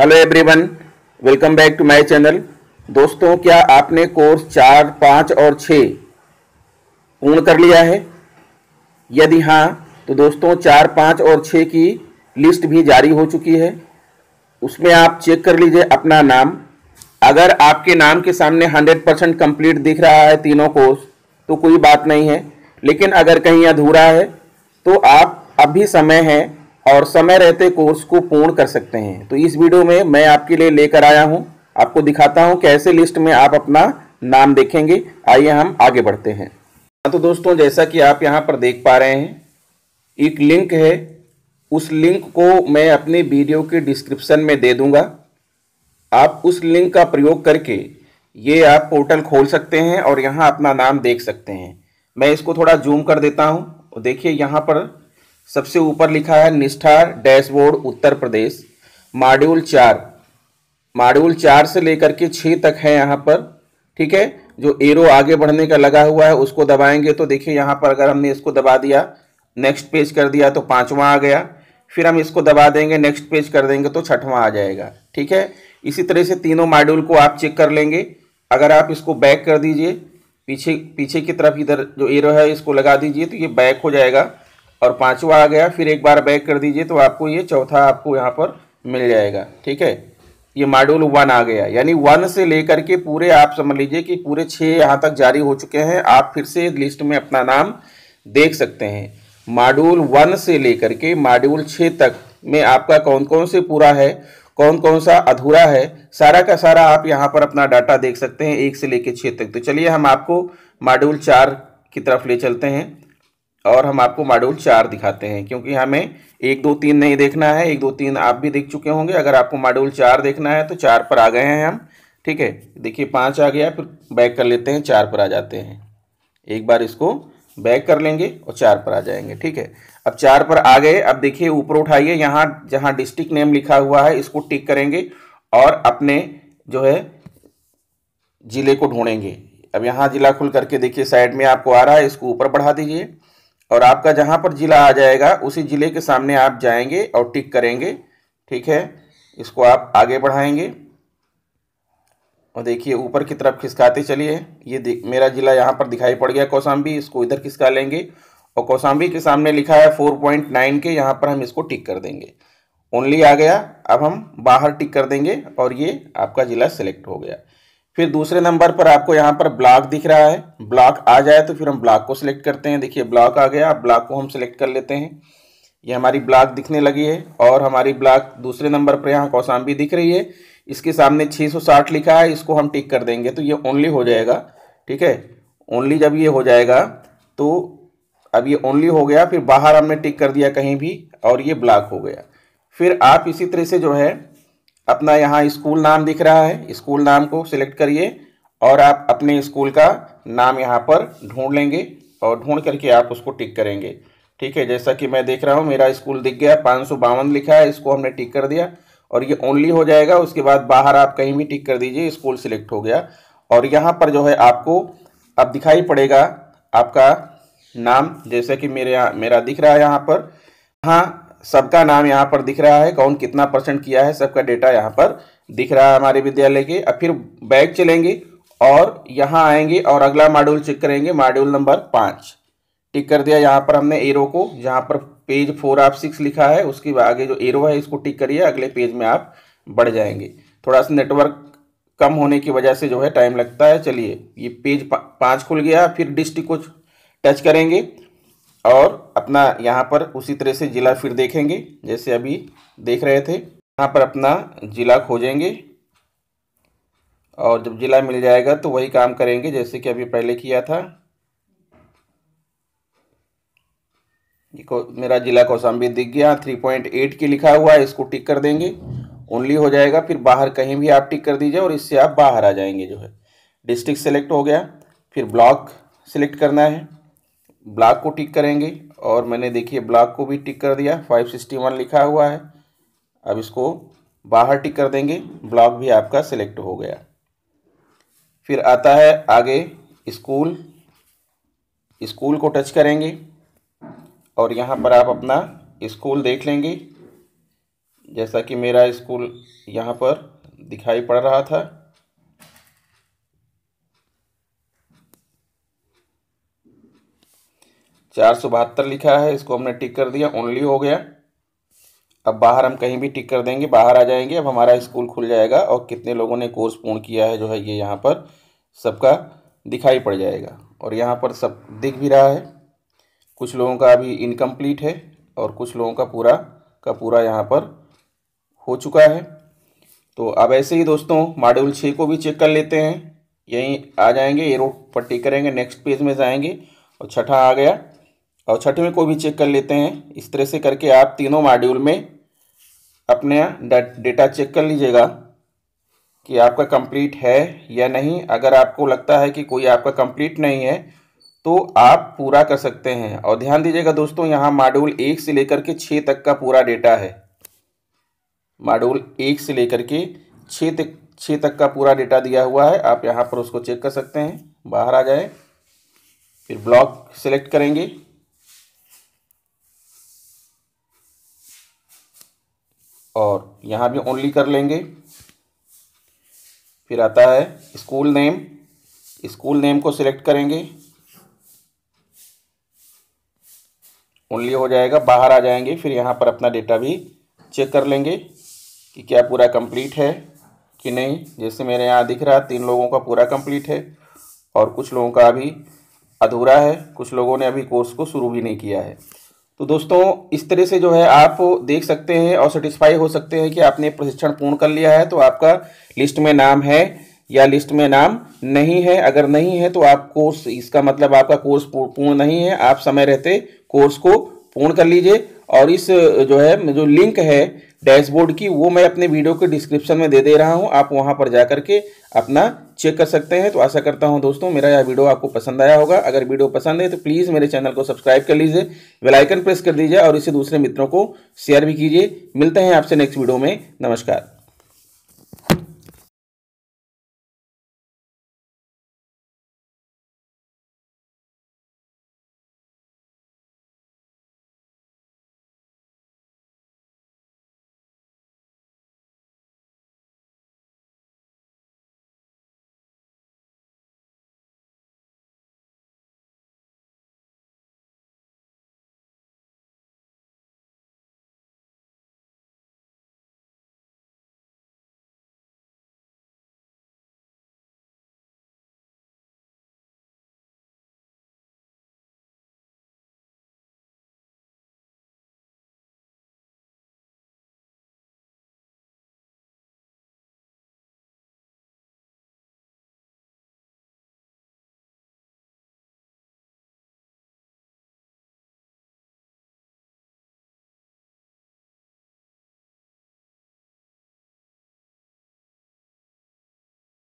Hello everyone welcome back to my channel दोस्तों, क्या आपने कोर्स चार, पाँच और छ पूर्ण कर लिया है? यदि हाँ तो दोस्तों, चार, पाँच और छ की लिस्ट भी जारी हो चुकी है। उसमें आप चेक कर लीजिए अपना नाम। अगर आपके नाम के सामने हंड्रेड परसेंट कंप्लीट दिख रहा है तीनों कोर्स तो कोई बात नहीं है। लेकिन अगर कहीं अधूरा है तो आप अभी समय है और समय रहते कोर्स को पूर्ण कर सकते हैं। तो इस वीडियो में मैं आपके लिए लेकर आया हूँ। आपको दिखाता हूँ कैसे लिस्ट में आप अपना नाम देखेंगे। आइए हम आगे बढ़ते हैं। हाँ, तो दोस्तों जैसा कि आप यहाँ पर देख पा रहे हैं एक लिंक है। उस लिंक को मैं अपने वीडियो के डिस्क्रिप्शन में दे दूँगा। आप उस लिंक का प्रयोग करके ये आप पोर्टल खोल सकते हैं और यहाँ अपना नाम देख सकते हैं। मैं इसको थोड़ा जूम कर देता हूँ। देखिए यहाँ पर सबसे ऊपर लिखा है निष्ठा डैशबोर्ड उत्तर प्रदेश। मॉड्यूल चार। मॉड्यूल चार से लेकर के छः तक है यहाँ पर, ठीक है? जो एरो आगे बढ़ने का लगा हुआ है, उसको दबाएँगे तो देखिए यहाँ पर अगर हमने इसको दबा दिया नेक्स्ट पेज कर दिया तो पाँचवा आ गया। फिर हम इसको दबा देंगे नेक्स्ट पेज कर देंगे तो छठवां आ जाएगा, ठीक है? इसी तरह से तीनों मॉड्यूल को आप चेक कर लेंगे। अगर आप इसको बैक कर दीजिए, पीछे पीछे की तरफ़ इधर जो एरो है, इसको लगा दीजिए तो ये बैक हो जाएगा। और पांचवा आ गया, फिर एक बार बैक कर दीजिए तो आपको ये चौथा आपको यहाँ पर मिल जाएगा, ठीक है? ये मॉड्यूल वन आ गया, यानी वन से लेकर के पूरे आप समझ लीजिए कि पूरे छः यहाँ तक जारी हो चुके हैं, आप फिर से लिस्ट में अपना नाम देख सकते हैं। मॉड्यूल वन से लेकर के मॉड्यूल छः तक में आपका कौन कौन से पूरा है कौन कौन सा अधूरा है, सारा का सारा आप यहाँ पर अपना डाटा देख सकते हैं, एक से लेकर छः तक। तो चलिए हम आपको मॉड्यूल चार की तरफ़ ले चलते हैं। और हम आपको मॉड्यूल चार दिखाते हैं, क्योंकि हमें एक, दो, तीन नहीं देखना है। एक, दो, तीन आप भी देख चुके होंगे। अगर आपको मॉड्यूल चार देखना है तो चार पर आ गए हैं हम। ठीक है? देखिए, पाँच आ गया, फिर बैक कर लेते हैं, चार पर आ जाते हैं। एक बार इसको बैक कर लेंगे और चार पर आ जाएँगे। ठीक है? अब चार पर आ गए। अब देखिए, ऊपर उठाइए। यहाँ, जहाँ डिस्ट्रिक्ट नेम लिखा हुआ है, इसको टिक करेंगे और अपने जो है, ज़िले को ढूंढेंगे। अब यहाँ जिला खुल करके देखिए साइड में आपको आ रहा है, इसको ऊपर बढ़ा दीजिए। और आपका जहाँ पर ज़िला आ जाएगा, उसी ज़िले के सामने आप जाएँगे और टिक करेंगे। ठीक है? इसको आप आगे बढ़ाएँगे। और देखिए, ऊपर की तरफ़ खिसकाते चलिए। ये मेरा ज़िला यहाँ पर दिखाई पड़ गया कौसाम्बी इसको इधर खिसका लेंगे। और कौसाम्बी के सामने लिखा है फोर पॉइंट नाइन के, यहाँ पर हम इसको टिक कर देंगे। ओनली आ गया, अब हम बाहर टिक कर देंगे और ये आपका ज़िला सेलेक्ट हो गया। फिर दूसरे नंबर पर आपको यहाँ पर ब्लॉक दिख रहा है। ब्लॉक आ जाए तो फिर हम ब्लॉक को सिलेक्ट करते हैं। देखिए, ब्लॉक आ गया। ब्लॉक को हम सिलेक्ट कर लेते हैं। ये हमारी ब्लॉक दिखने लगी है और हमारी ब्लॉक दूसरे नंबर पर यहाँ कौसाम्बी दिख रही है। इसके सामने 660 लिखा है। इसको हम टिक कर देंगे। तो ये ओनली हो जाएगा। ठीक है? ओनली जब ये हो जाएगा तो अब ये ओनली हो गया। फिर बाहर हमने टिक कर दिया कहीं भी और ये ब्लॉक हो गया। फिर आप इसी तरह से जो है अपना यहाँ स्कूल नाम दिख रहा है स्कूल नाम को सिलेक्ट करिए और आप अपने स्कूल का नाम यहाँ पर ढूंढ लेंगे और ढूंढ करके आप उसको टिक करेंगे। ठीक है, जैसा कि मैं देख रहा हूँ, मेरा स्कूल दिख गया, पाँच सौ बावन लिखा है, इसको हमने टिक कर दिया और ये ओनली हो जाएगा, उसके बाद बाहर आप कहीं भी टिक कर दीजिए, स्कूल सिलेक्ट हो गया। और यहाँ पर जो है आपको, अब दिखाई पड़ेगा आपका नाम, जैसे कि मेरे यहाँ, मेरा दिख रहा है यहाँ पर। हाँ सबका नाम यहाँ पर दिख रहा है, कौन कितना परसेंट किया है, सबका डेटा यहाँ पर दिख रहा है हमारे विद्यालय के। अब फिर बैग चलेंगे और यहाँ आएँगे और अगला मॉड्यूल चेक करेंगे मॉड्यूल नंबर पाँच। टिक कर दिया यहाँ पर हमने एरो को, जहाँ पर पेज फोर आप सिक्स लिखा है, उसके आगे जो एरो है, इसको टिक करिए, अगले पेज में आप बढ़ जाएँगे। थोड़ा सा नेटवर्क कम होने की वजह से जो है टाइम लगता है। चलिए, ये पेज पाँच खुल गया, फिर डिस्ट्रिक्ट को टच करेंगे। और अपना यहाँ पर उसी तरह से ज़िला फिर देखेंगे जैसे अभी देख रहे थे। यहाँ पर अपना ज़िला खोजेंगे और जब ज़िला मिल जाएगा तो वही काम करेंगे जैसे कि अभी पहले किया था। को, मेरा ज़िला कौशाम्बी दिख गया थ्री पॉइंट एट की लिखा हुआ है इसको टिक कर देंगे। ओनली हो जाएगा फिर बाहर कहीं भी आप टिक कर दीजिए और इससे आप बाहर आ जाएँगे जो है। डिस्ट्रिक्ट सेलेक्ट हो गया फिर ब्लॉक सेलेक्ट करना है। ब्लॉक को टिक करेंगे और मैंने देखिए ब्लॉक को भी टिक कर दिया फाइव सिक्सटी वन लिखा हुआ है। अब इसको बाहर टिक कर देंगे, ब्लॉक भी आपका सिलेक्ट हो गया। फिर आता है आगे, स्कूल। स्कूल को टच करेंगे और यहाँ पर आप अपना स्कूल देख लेंगे। जैसा कि मेरा स्कूल यहाँ पर दिखाई पड़ रहा था। चार सौ बहत्तर लिखा है, इसको हमने टिक कर दिया ओनली हो गया। अब बाहर हम कहीं भी टिक कर देंगे, बाहर आ जाएँगे, अब हमारा स्कूल खुल जाएगा और कितने लोगों ने कोर्स पूर्ण किया है जो है ये यहाँ पर सबका दिखाई पड़ जाएगा। और यहाँ पर सब दिख भी रहा है। कुछ लोगों का अभी इनकम्प्लीट है और कुछ लोगों का पूरा का पूरा यहाँ पर हो चुका है। तो अब ऐसे ही दोस्तों मॉड्यूल छः को भी चेक कर लेते हैं। यहीं आ जाएँगे रोड पर टिक करेंगे नेक्स्ट पेज में जाएँगे और छठा आ गया। और छठे में को भी चेक कर लेते हैं। इस तरह से करके आप तीनों मॉड्यूल में अपने डेटा चेक कर लीजिएगा कि आपका कंप्लीट है या नहीं। अगर आपको लगता है कि कोई आपका कंप्लीट नहीं है तो आप पूरा कर सकते हैं। और ध्यान दीजिएगा दोस्तों, यहाँ मॉड्यूल एक से लेकर के छः तक का पूरा डेटा है। मॉड्यूल एक से लेकर के छः तक छः तक का पूरा डेटा दिया हुआ है। आप यहाँ पर उसको चेक कर सकते हैं। बाहर आ जाए, फिर ब्लॉक सेलेक्ट करेंगे। और यहाँ भी ओनली कर लेंगे। फिर आता है स्कूल नेम स्कूल नेम को सिलेक्ट करेंगे। ओनली हो जाएगा, बाहर आ जाएँगे। फिर यहाँ पर अपना डेटा भी चेक कर लेंगे कि क्या पूरा कंप्लीट है कि नहीं। जैसे मेरे यहाँ दिख रहा तीन लोगों का पूरा कंप्लीट है और कुछ लोगों का अभी अधूरा है। कुछ लोगों ने अभी कोर्स को शुरू भी नहीं किया है। तो दोस्तों, इस तरह से जो है आप देख सकते हैं और सेटिस्फाई हो सकते हैं कि आपने प्रशिक्षण पूर्ण कर लिया है तो आपका लिस्ट में नाम है या लिस्ट में नाम नहीं है। अगर नहीं है तो आप कोर्स इसका मतलब आपका कोर्स पूर्ण नहीं है। आप समय रहते कोर्स को पूर्ण कर लीजिए और इस, जो है, जो लिंक है डैशबोर्ड की, वो मैं अपने वीडियो के डिस्क्रिप्शन में दे दे रहा हूँ। आप वहाँ पर जा करके अपना चेक कर सकते हैं। तो आशा करता हूँ दोस्तों, मेरा यह वीडियो आपको पसंद आया होगा। अगर वीडियो पसंद है तो प्लीज़ मेरे चैनल को सब्सक्राइब कर लीजिए वेलाइकन प्रेस कर दीजिए, और इसे दूसरे मित्रों को शेयर भी कीजिए। मिलते हैं आपसे नेक्स्ट वीडियो में। नमस्कार।